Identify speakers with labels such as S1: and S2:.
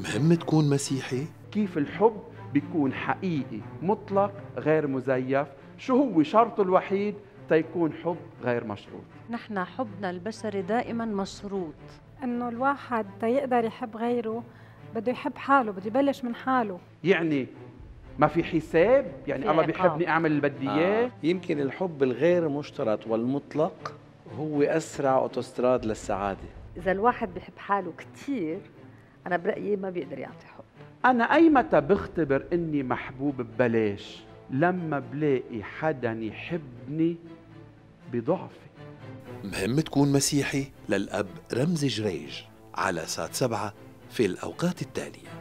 S1: مهم تكون مسيحي؟
S2: كيف الحب بيكون حقيقي مطلق غير مزيف؟ شو هو شرطه الوحيد تيكون حب غير مشروط؟
S3: نحن حبنا البشري دائما مشروط.
S4: إنه الواحد يقدر يحب غيره بده يحب حاله بده يبلش من حاله.
S2: يعني ما في حساب؟ يعني
S3: في
S2: الله. بيحبني أعمل اللي بدي إياه؟
S5: آه. يمكن الحب الغير مشترط والمطلق هو أسرع أوتوستراد للسعادة.
S6: إذا الواحد بيحب حاله كتير أنا برأيي ما بيقدر يعطي حب.
S2: أنا أي متى بختبر إني محبوب ببلاش لما بلاقي حدا يحبني بضعفي.
S1: مهم تكون مسيحي للأب رمزي جريج على سات سبعة في الأوقات التالية.